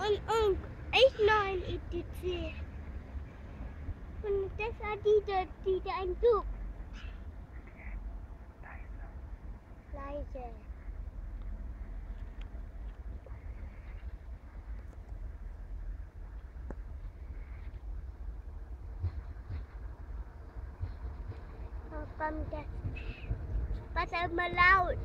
und, und echt neun ETC. Und das war die, die, die, ein Zug. Leise. Oh, kommt das. Was immer laut.